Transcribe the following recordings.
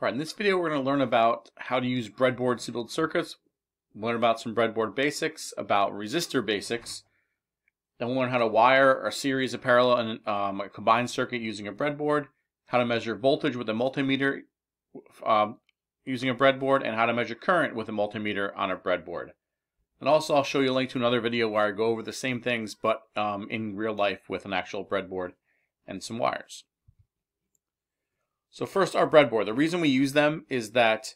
Alright, in this video we're going to learn about how to use breadboards to build circuits, learn about some breadboard basics, about resistor basics, then we'll learn how to wire a series, a parallel, and um, a combined circuit using a breadboard, how to measure voltage with a multimeter um, using a breadboard, and how to measure current with a multimeter on a breadboard. And also I'll show you a link to another video where I go over the same things but um, in real life with an actual breadboard and some wires. So first, our breadboard. The reason we use them is that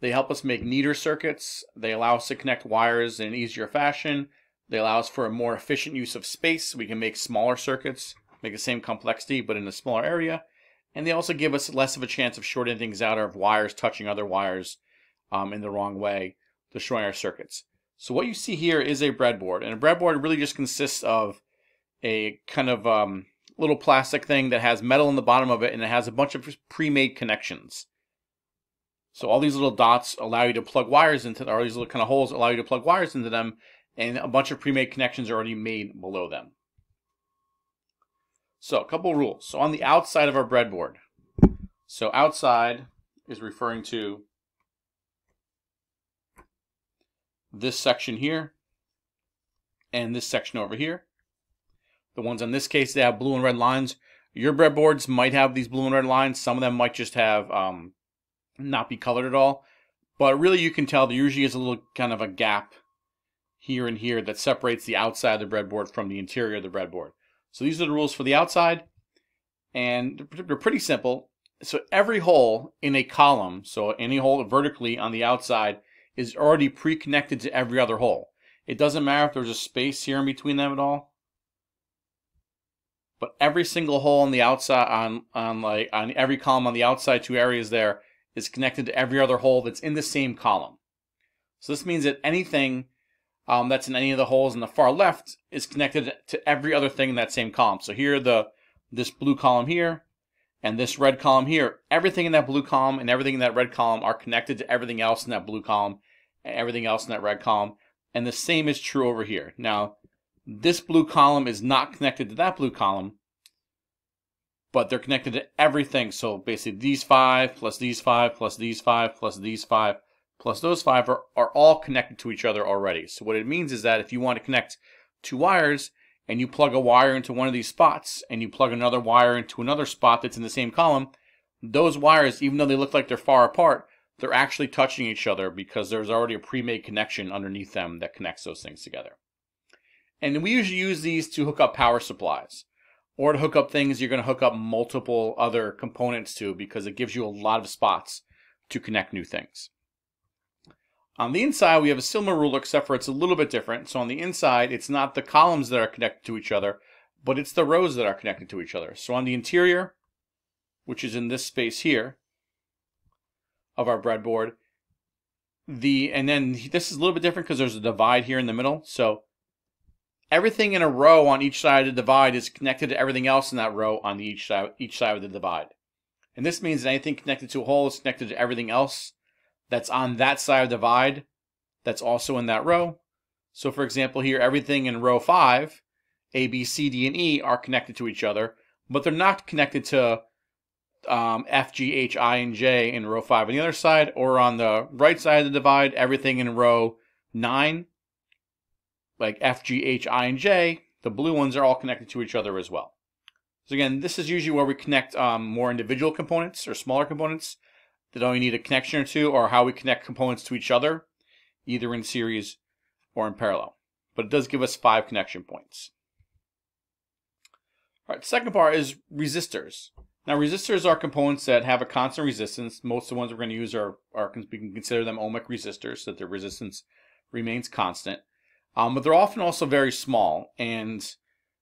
they help us make neater circuits. They allow us to connect wires in an easier fashion. They allow us for a more efficient use of space. We can make smaller circuits, make the same complexity, but in a smaller area. And they also give us less of a chance of shorting things out or of wires touching other wires um, in the wrong way, destroying our circuits. So what you see here is a breadboard. And a breadboard really just consists of a kind of um, little plastic thing that has metal in the bottom of it and it has a bunch of pre-made connections. So all these little dots allow you to plug wires into, or these little kind of holes allow you to plug wires into them, and a bunch of pre-made connections are already made below them. So a couple rules. So on the outside of our breadboard, so outside is referring to this section here and this section over here. The ones in this case, they have blue and red lines. Your breadboards might have these blue and red lines. Some of them might just have um, not be colored at all. But really you can tell there usually is a little kind of a gap here and here that separates the outside of the breadboard from the interior of the breadboard. So these are the rules for the outside. And they're pretty simple. So every hole in a column, so any hole vertically on the outside, is already pre-connected to every other hole. It doesn't matter if there's a space here in between them at all but every single hole on the outside on on like on every column on the outside two areas there is connected to every other hole that's in the same column. So this means that anything um, that's in any of the holes in the far left is connected to every other thing in that same column. So here the this blue column here and this red column here, everything in that blue column and everything in that red column are connected to everything else in that blue column and everything else in that red column. And the same is true over here. Now, this blue column is not connected to that blue column, but they're connected to everything. So basically these five plus these five plus these five plus these five plus those five are, are all connected to each other already. So what it means is that if you want to connect two wires and you plug a wire into one of these spots and you plug another wire into another spot that's in the same column, those wires, even though they look like they're far apart, they're actually touching each other because there's already a pre-made connection underneath them that connects those things together. And we usually use these to hook up power supplies or to hook up things you're going to hook up multiple other components to because it gives you a lot of spots to connect new things. On the inside, we have a similar rule except for it's a little bit different. So on the inside, it's not the columns that are connected to each other, but it's the rows that are connected to each other. So on the interior, which is in this space here of our breadboard, the and then this is a little bit different because there's a divide here in the middle. So everything in a row on each side of the divide is connected to everything else in that row on each side, each side of the divide. And this means that anything connected to a hole is connected to everything else that's on that side of the divide that's also in that row. So for example here, everything in row 5, A, B, C, D, and E are connected to each other, but they're not connected to um, F, G, H, I, and J in row 5 on the other side, or on the right side of the divide, everything in row 9 like F, G, H, I, and J, the blue ones are all connected to each other as well. So again, this is usually where we connect um, more individual components or smaller components that only need a connection or two, or how we connect components to each other, either in series or in parallel. But it does give us five connection points. All right, second part is resistors. Now, resistors are components that have a constant resistance. Most of the ones we're going to use are, are we can consider them ohmic resistors, so that their resistance remains constant. Um, but they're often also very small. And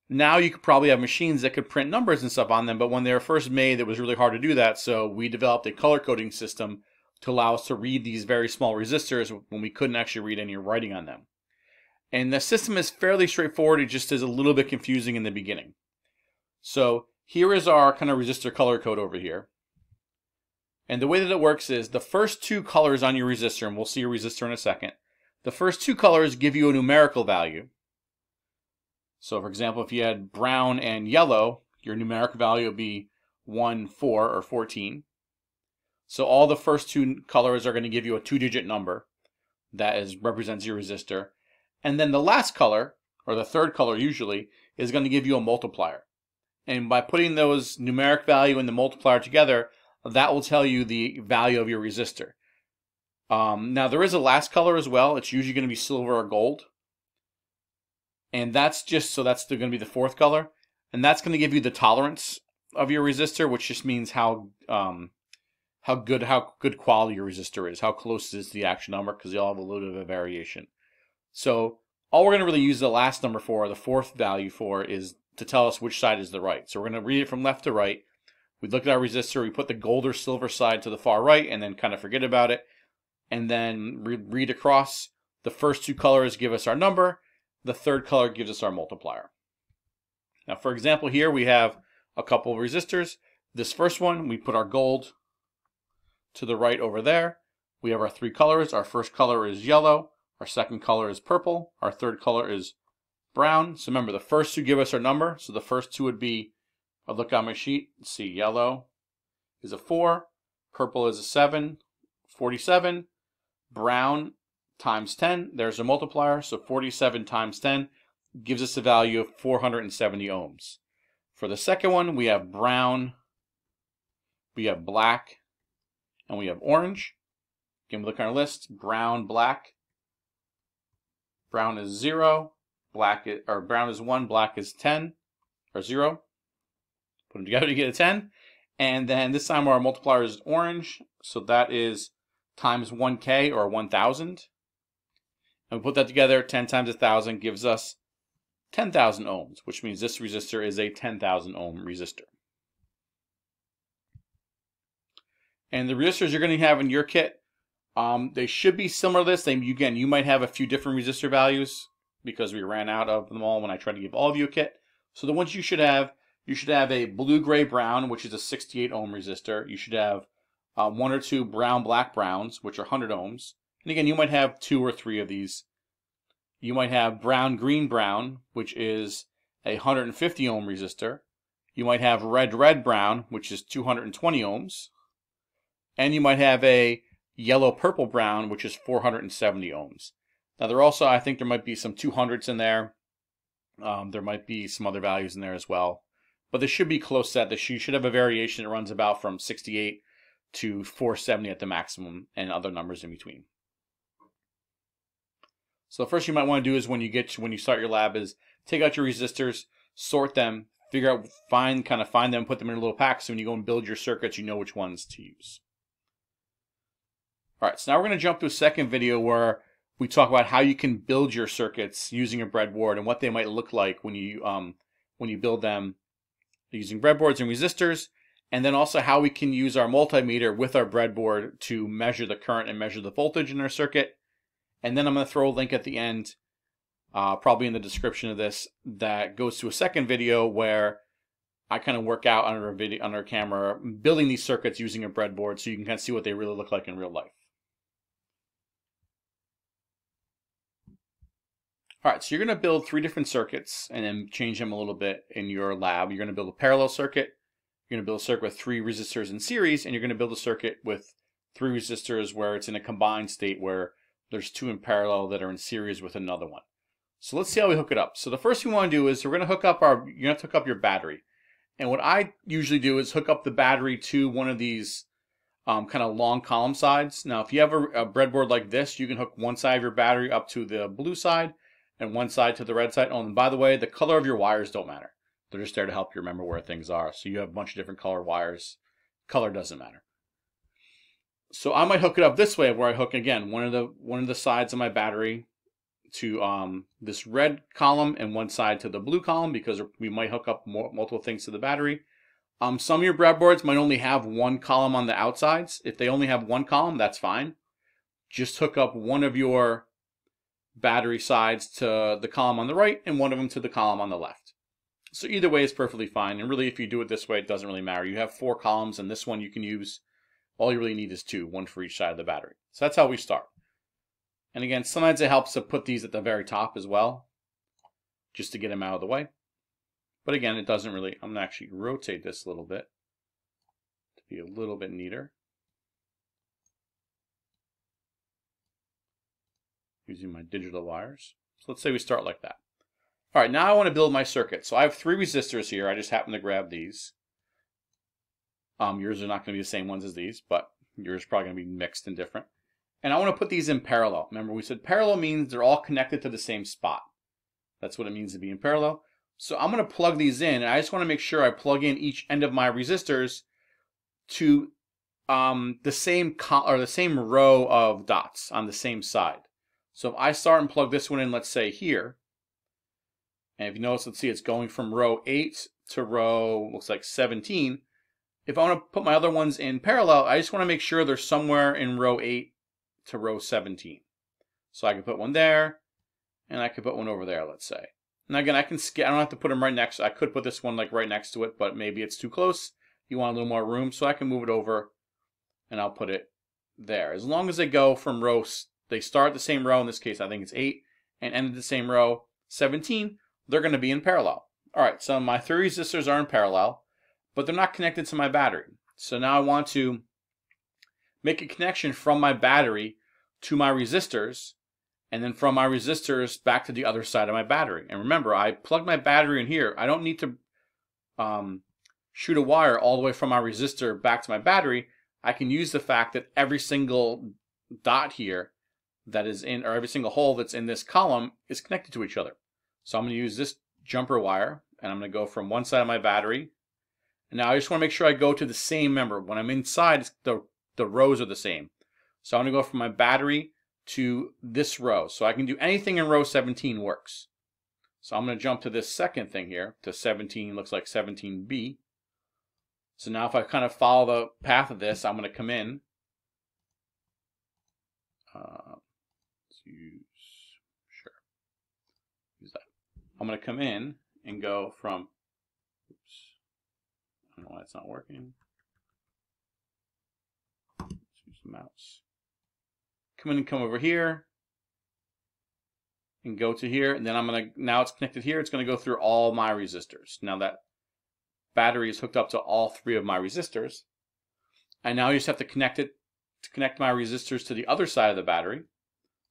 now you could probably have machines that could print numbers and stuff on them. But when they were first made, it was really hard to do that. So we developed a color coding system to allow us to read these very small resistors when we couldn't actually read any writing on them. And the system is fairly straightforward. It just is a little bit confusing in the beginning. So here is our kind of resistor color code over here. And the way that it works is the first two colors on your resistor, and we'll see a resistor in a second, the first two colors give you a numerical value. So for example, if you had brown and yellow, your numeric value would be 1, 4, or 14. So all the first two colors are going to give you a two-digit number that is represents your resistor. And then the last color, or the third color usually, is going to give you a multiplier. And by putting those numeric value and the multiplier together, that will tell you the value of your resistor. Um, now there is a last color as well. It's usually going to be silver or gold. And that's just, so that's going to be the fourth color. And that's going to give you the tolerance of your resistor, which just means how um, how good how good quality your resistor is, how close is the actual number, because they all have a little bit of a variation. So all we're going to really use the last number for, the fourth value for, is to tell us which side is the right. So we're going to read it from left to right. We look at our resistor, we put the gold or silver side to the far right, and then kind of forget about it. And then re read across. The first two colors give us our number. The third color gives us our multiplier. Now, for example, here we have a couple of resistors. This first one, we put our gold to the right over there. We have our three colors. Our first color is yellow. Our second color is purple. Our third color is brown. So remember, the first two give us our number. So the first two would be, I look on my sheet, see, yellow is a 4, purple is a 7, 47, brown times 10, there's a multiplier, so 47 times 10 gives us a value of 470 ohms. For the second one, we have brown, we have black, and we have orange. Again, we look at our list, brown, black. Brown is 0, black is, or brown is 1, black is 10, or 0. Put them together to get a 10. And then this time our multiplier is orange, so that is times 1k, or 1,000. And we put that together, 10 times 1,000 gives us 10,000 ohms, which means this resistor is a 10,000 ohm resistor. And the resistors you're going to have in your kit, um, they should be similar to this. They, again, you might have a few different resistor values because we ran out of them all when I tried to give all of you a kit. So the ones you should have, you should have a blue, gray, brown, which is a 68 ohm resistor. You should have uh, one or two brown, black, browns, which are 100 ohms. And again, you might have two or three of these you might have brown green brown, which is a 150 ohm resistor. You might have red red brown, which is 220 ohms. And you might have a yellow purple brown, which is 470 ohms. Now there also, I think there might be some 200s in there. Um, there might be some other values in there as well. But this should be close set. This you should have a variation that runs about from 68 to 470 at the maximum and other numbers in between. So the first you might want to do is when you get to, when you start your lab is take out your resistors, sort them, figure out find kind of find them, put them in a little pack. So when you go and build your circuits, you know which ones to use. All right, so now we're going to jump to a second video where we talk about how you can build your circuits using a breadboard and what they might look like when you um, when you build them using breadboards and resistors, and then also how we can use our multimeter with our breadboard to measure the current and measure the voltage in our circuit and then I'm going to throw a link at the end, uh, probably in the description of this, that goes to a second video where I kind of work out under a video under a camera building these circuits using a breadboard so you can kind of see what they really look like in real life. All right, so you're going to build three different circuits and then change them a little bit in your lab. You're going to build a parallel circuit, you're going to build a circuit with three resistors in series, and you're going to build a circuit with three resistors where it's in a combined state where there's two in parallel that are in series with another one. So let's see how we hook it up. So the first thing we want to do is we're going to hook up our, you're going to hook up your battery. And what I usually do is hook up the battery to one of these um, kind of long column sides. Now, if you have a, a, breadboard like this, you can hook one side of your battery up to the blue side and one side to the red side. Oh, and by the way, the color of your wires don't matter. They're just there to help you remember where things are. So you have a bunch of different color wires. Color doesn't matter. So I might hook it up this way where I hook again one of the one of the sides of my battery to um, this red column and one side to the blue column because we might hook up more, multiple things to the battery. Um, some of your breadboards might only have one column on the outsides. If they only have one column, that's fine. Just hook up one of your battery sides to the column on the right and one of them to the column on the left. So either way is perfectly fine. And really, if you do it this way, it doesn't really matter. You have four columns, and this one you can use. All you really need is two, one for each side of the battery. So that's how we start. And again, sometimes it helps to put these at the very top as well, just to get them out of the way. But again, it doesn't really, I'm gonna actually rotate this a little bit to be a little bit neater. Using my digital wires. So let's say we start like that. All right, now I want to build my circuit. So I have three resistors here. I just happen to grab these. Um, yours are not going to be the same ones as these, but yours are probably going to be mixed and different. And I want to put these in parallel. Remember, we said parallel means they're all connected to the same spot. That's what it means to be in parallel. So I'm going to plug these in, and I just want to make sure I plug in each end of my resistors to um, the same or the same row of dots on the same side. So if I start and plug this one in, let's say here, and if you notice, let's see, it's going from row 8 to row, looks like 17. If I want to put my other ones in parallel, I just want to make sure they're somewhere in row 8 to row 17. So I can put one there, and I could put one over there, let's say. Now again, I can skip, I don't have to put them right next, I could put this one like right next to it, but maybe it's too close. You want a little more room, so I can move it over, and I'll put it there. As long as they go from row, they start the same row, in this case I think it's 8, and end at the same row, 17, they're going to be in parallel. All right, so my three resistors are in parallel, but they're not connected to my battery. So now I want to make a connection from my battery to my resistors, and then from my resistors back to the other side of my battery. And remember, I plugged my battery in here. I don't need to um, shoot a wire all the way from my resistor back to my battery. I can use the fact that every single dot here that is in, or every single hole that's in this column is connected to each other. So I'm going to use this jumper wire and I'm going to go from one side of my battery. And now I just want to make sure I go to the same member. When I'm inside, the, the rows are the same. So I'm going to go from my battery to this row. So I can do anything in row 17 works. So I'm going to jump to this second thing here, to 17, looks like 17B. So now if I kind of follow the path of this, I'm going to come in. Uh, I'm going to come in and go from, oops, I don't know why it's not working. Let's use the mouse. Come in and come over here and go to here. And then I'm going to, now it's connected here. It's going to go through all my resistors. Now that battery is hooked up to all three of my resistors. And now just have to connect it to connect my resistors to the other side of the battery.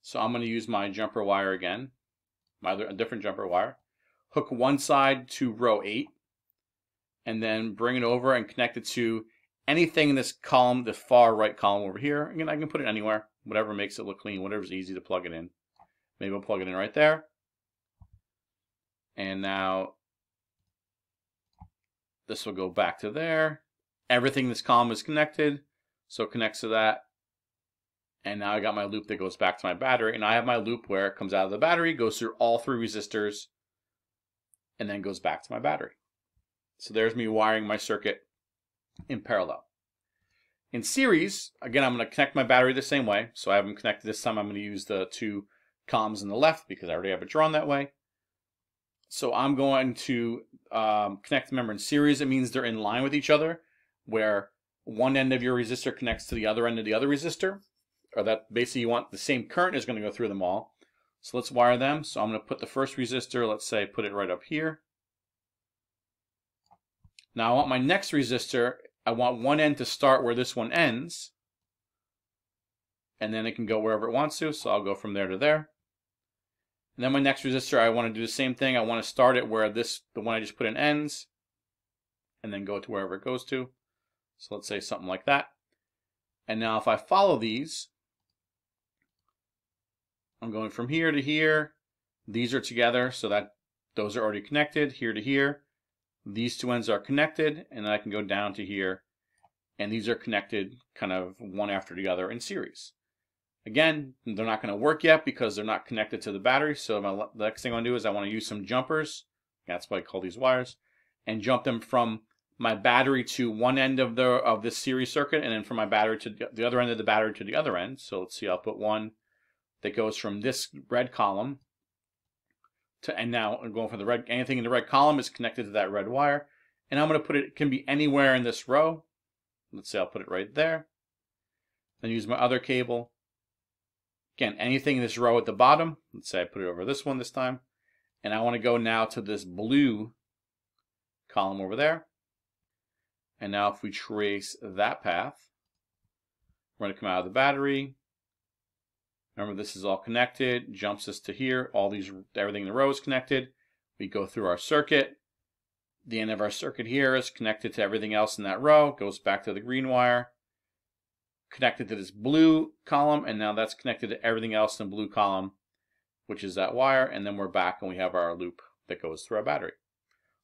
So I'm going to use my jumper wire again my other, a different jumper wire, hook one side to row 8, and then bring it over and connect it to anything in this column, the far right column over here. Again, I can put it anywhere, whatever makes it look clean, whatever's easy to plug it in. Maybe I'll plug it in right there. And now this will go back to there. Everything in this column is connected, so it connects to that. And now I got my loop that goes back to my battery. And I have my loop where it comes out of the battery, goes through all three resistors, and then goes back to my battery. So there's me wiring my circuit in parallel. In series, again, I'm going to connect my battery the same way. So I have them connected this time. I'm going to use the two columns on the left because I already have it drawn that way. So I'm going to um, connect, remember, in series, it means they're in line with each other, where one end of your resistor connects to the other end of the other resistor or that basically you want the same current is going to go through them all. So let's wire them. So I'm going to put the first resistor, let's say put it right up here. Now I want my next resistor, I want one end to start where this one ends. And then it can go wherever it wants to, so I'll go from there to there. And then my next resistor, I want to do the same thing. I want to start it where this, the one I just put in ends, and then go to wherever it goes to. So let's say something like that. And now if I follow these, I'm going from here to here. These are together, so that those are already connected here to here. These two ends are connected, and then I can go down to here, and these are connected kind of one after the other in series. Again, they're not going to work yet because they're not connected to the battery, so my, the next thing I want to do is I want to use some jumpers, that's why I call these wires, and jump them from my battery to one end of the of this series circuit, and then from my battery to the other end of the battery to the other end. So let's see, I'll put one, that goes from this red column to, and now I'm going for the red, anything in the red column is connected to that red wire. And I'm going to put it, it can be anywhere in this row. Let's say I'll put it right there. Then use my other cable. Again, anything in this row at the bottom. Let's say I put it over this one this time. And I want to go now to this blue column over there. And now if we trace that path, we're going to come out of the battery, Remember, this is all connected, jumps us to here. All these, everything in the row is connected. We go through our circuit. The end of our circuit here is connected to everything else in that row, goes back to the green wire, connected to this blue column, and now that's connected to everything else in the blue column, which is that wire, and then we're back and we have our loop that goes through our battery.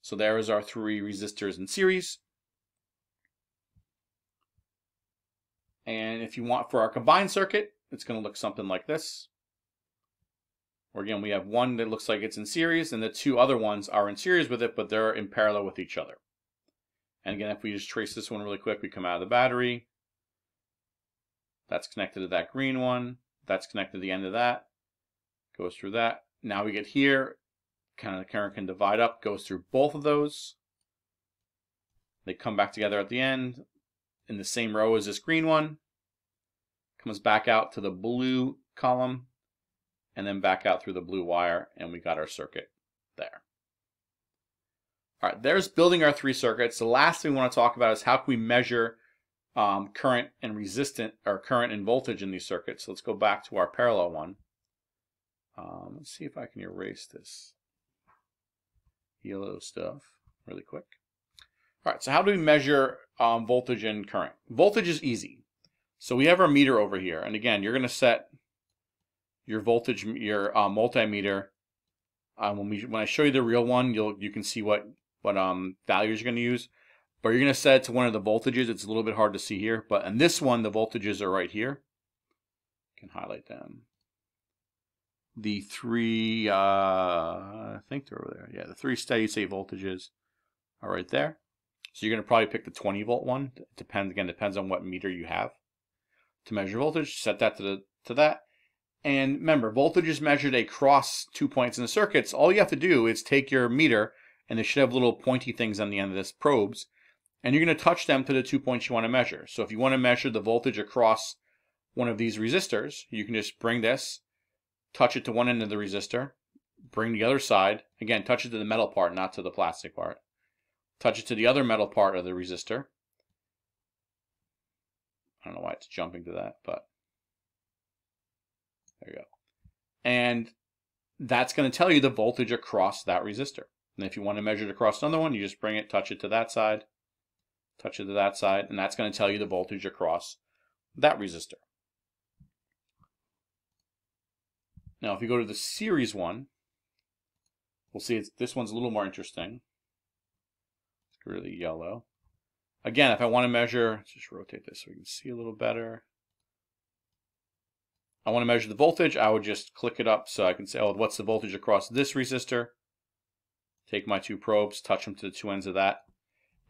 So there is our three resistors in series. And if you want for our combined circuit, it's going to look something like this. Or again, we have one that looks like it's in series, and the two other ones are in series with it, but they're in parallel with each other. And again, if we just trace this one really quick, we come out of the battery. That's connected to that green one. That's connected to the end of that. Goes through that. Now we get here. Kind of the current can divide up, goes through both of those. They come back together at the end in the same row as this green one. Comes back out to the blue column and then back out through the blue wire and we got our circuit there. All right, there's building our three circuits. The last thing we want to talk about is how can we measure um, current and resistant or current and voltage in these circuits. So let's go back to our parallel one. Um, let's see if I can erase this yellow stuff really quick. All right, so how do we measure um, voltage and current? Voltage is easy. So we have our meter over here. And again, you're going to set your voltage, your uh, multimeter. When we when I show you the real one, you'll you can see what what um values you're going to use. But you're going to set it to one of the voltages. It's a little bit hard to see here, but in this one, the voltages are right here. Can highlight them. The three, uh, I think they're over there. Yeah, the three steady state voltages are right there. So you're going to probably pick the 20 volt one. It depends again, depends on what meter you have to measure voltage. Set that to the to that. And remember, voltage is measured across two points in the circuits. All you have to do is take your meter, and they should have little pointy things on the end of this probes, and you're going to touch them to the two points you want to measure. So if you want to measure the voltage across one of these resistors, you can just bring this, touch it to one end of the resistor, bring the other side, again, touch it to the metal part, not to the plastic part. Touch it to the other metal part of the resistor. I don't know why it's jumping to that, but there you go. And that's going to tell you the voltage across that resistor. And if you want to measure it across another one, you just bring it, touch it to that side, touch it to that side, and that's going to tell you the voltage across that resistor. Now, if you go to the series one, we'll see this one's a little more interesting. It's really yellow. Again, if I want to measure, let's just rotate this so we can see a little better. I want to measure the voltage, I would just click it up so I can say, oh, what's the voltage across this resistor? Take my two probes, touch them to the two ends of that,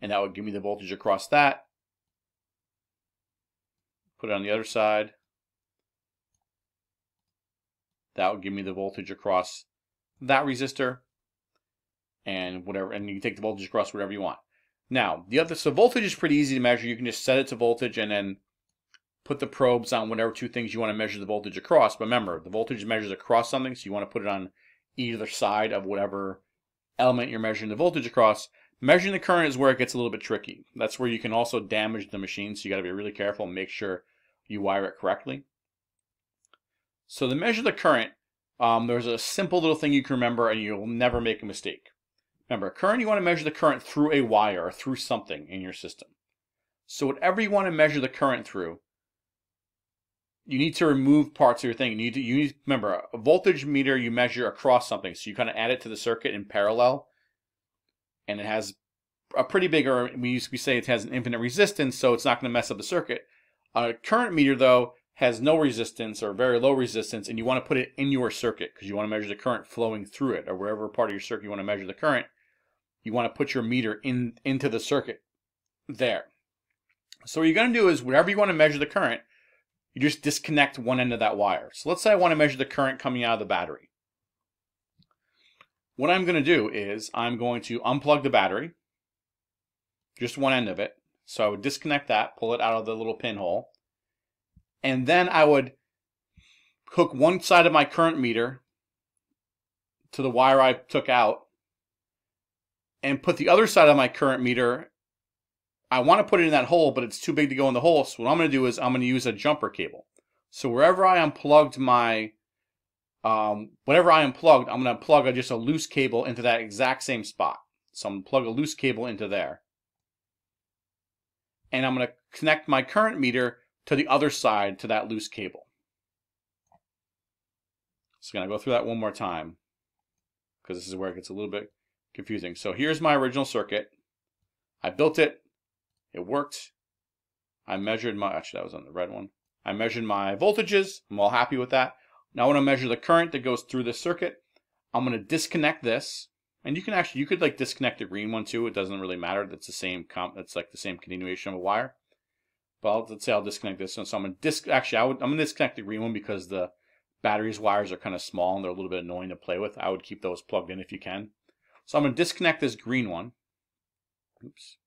and that would give me the voltage across that. Put it on the other side. That would give me the voltage across that resistor and whatever, and you can take the voltage across whatever you want. Now, the other, so voltage is pretty easy to measure. You can just set it to voltage and then put the probes on whatever two things you want to measure the voltage across. But remember, the voltage measures across something, so you want to put it on either side of whatever element you're measuring the voltage across. Measuring the current is where it gets a little bit tricky. That's where you can also damage the machine, so you got to be really careful and make sure you wire it correctly. So to measure the current, um, there's a simple little thing you can remember and you'll never make a mistake. Remember, current, you want to measure the current through a wire or through something in your system. So whatever you want to measure the current through, you need to remove parts of your thing. You need to, you need, remember, a voltage meter you measure across something. So you kind of add it to the circuit in parallel. And it has a pretty big, or we, we say it has an infinite resistance, so it's not going to mess up the circuit. A current meter, though, has no resistance or very low resistance, and you want to put it in your circuit because you want to measure the current flowing through it, or wherever part of your circuit you want to measure the current. You want to put your meter in into the circuit there. So what you're going to do is wherever you want to measure the current, you just disconnect one end of that wire. So let's say I want to measure the current coming out of the battery. What I'm going to do is I'm going to unplug the battery, just one end of it. So I would disconnect that, pull it out of the little pinhole, and then I would hook one side of my current meter to the wire I took out and put the other side of my current meter I want to put it in that hole, but it's too big to go in the hole. So what I'm going to do is I'm going to use a jumper cable. So wherever I unplugged my, um, whatever I unplugged, I'm going to plug just a loose cable into that exact same spot. So I'm going to plug a loose cable into there. And I'm going to connect my current meter to the other side to that loose cable. So I'm going to go through that one more time because this is where it gets a little bit confusing. So here's my original circuit. I built it. It worked. I measured my, actually that was on the red one. I measured my voltages. I'm all happy with that. Now I want to measure the current that goes through this circuit. I'm going to disconnect this. And you can actually, you could like disconnect the green one too. It doesn't really matter. That's the same, comp, that's like the same continuation of a wire. But let's say I'll disconnect this one. So I'm going to disc, actually I would, I'm going to disconnect the green one because the batteries wires are kind of small and they're a little bit annoying to play with. I would keep those plugged in if you can. So I'm going to disconnect this green one. Oops.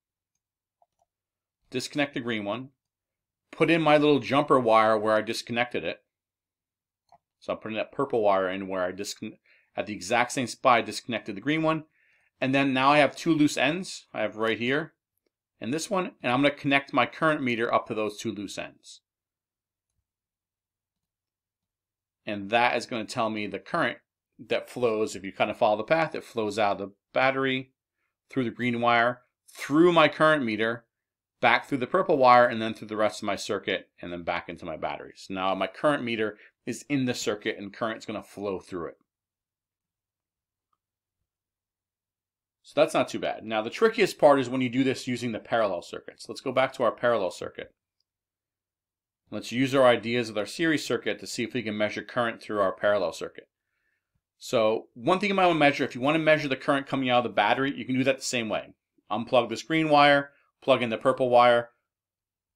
Disconnect the green one. Put in my little jumper wire where I disconnected it. So I'm putting that purple wire in where I disconnect at the exact same spot I disconnected the green one. And then now I have two loose ends. I have right here and this one, and I'm going to connect my current meter up to those two loose ends. And that is going to tell me the current that flows, if you kind of follow the path, it flows out of the battery through the green wire, through my current meter, back through the purple wire, and then through the rest of my circuit, and then back into my batteries. Now my current meter is in the circuit and current is going to flow through it. So that's not too bad. Now the trickiest part is when you do this using the parallel circuits. Let's go back to our parallel circuit. Let's use our ideas with our series circuit to see if we can measure current through our parallel circuit. So one thing you might want to measure, if you want to measure the current coming out of the battery, you can do that the same way. Unplug this green wire, plug in the purple wire,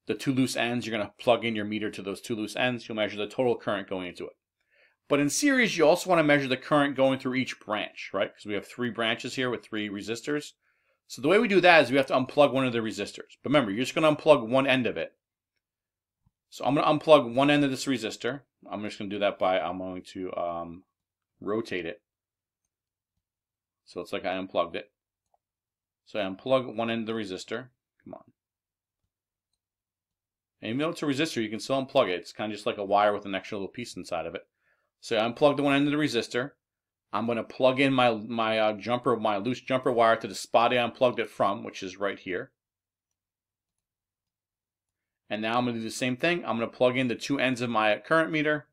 the two loose ends, you're going to plug in your meter to those two loose ends. You'll measure the total current going into it. But in series, you also want to measure the current going through each branch, right? Because we have three branches here with three resistors. So the way we do that is we have to unplug one of the resistors. But remember, you're just going to unplug one end of it. So I'm going to unplug one end of this resistor. I'm just going to do that by, I'm going to um, rotate it. So it's like I unplugged it. So I unplug one end of the resistor. Come on. And even though it's a resistor, you can still unplug it. It's kind of just like a wire with an extra little piece inside of it. So I unplugged the one end of the resistor. I'm going to plug in my, my uh, jumper, my loose jumper wire to the spot I unplugged it from, which is right here. And now I'm going to do the same thing. I'm going to plug in the two ends of my current meter.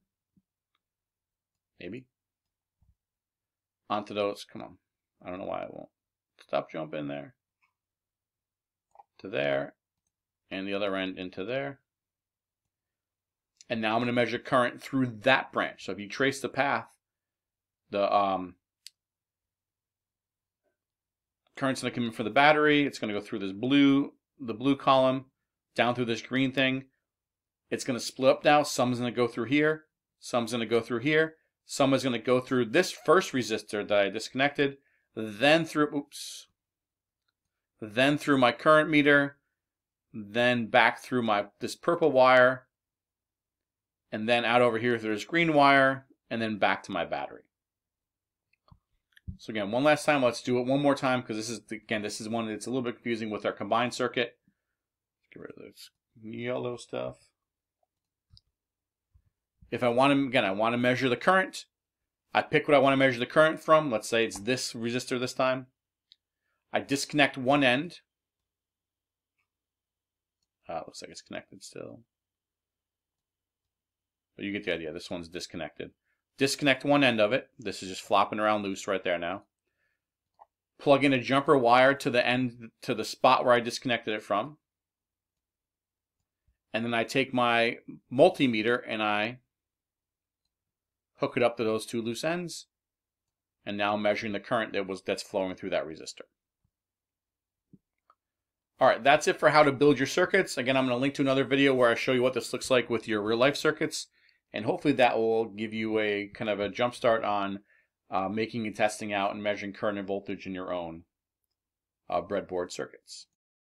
Maybe. Those. Come on. I don't know why I won't. Stop jumping there. To there. And the other end into there. And now I'm going to measure current through that branch. So if you trace the path, the um, current's going to come in for the battery. It's going to go through this blue, the blue column, down through this green thing. It's going to split up now. Some's going to go through here. Some's going to go through here. Some is going to go through this first resistor that I disconnected. Then through, oops. Then through my current meter. Then back through my this purple wire and then out over here through this green wire, and then back to my battery. So again, one last time, let's do it one more time because this is, again, this is one that's a little bit confusing with our combined circuit. Get rid of this yellow stuff. If I want to, again, I want to measure the current. I pick what I want to measure the current from. Let's say it's this resistor this time. I disconnect one end. Uh, looks like it's connected still. But you get the idea. This one's disconnected. Disconnect one end of it. This is just flopping around loose right there now. Plug in a jumper wire to the end, to the spot where I disconnected it from. And then I take my multimeter and I hook it up to those two loose ends. And now measuring the current that was that's flowing through that resistor. All right, that's it for how to build your circuits. Again, I'm going to link to another video where I show you what this looks like with your real life circuits and hopefully that will give you a kind of a jump start on uh, making and testing out and measuring current and voltage in your own uh, breadboard circuits.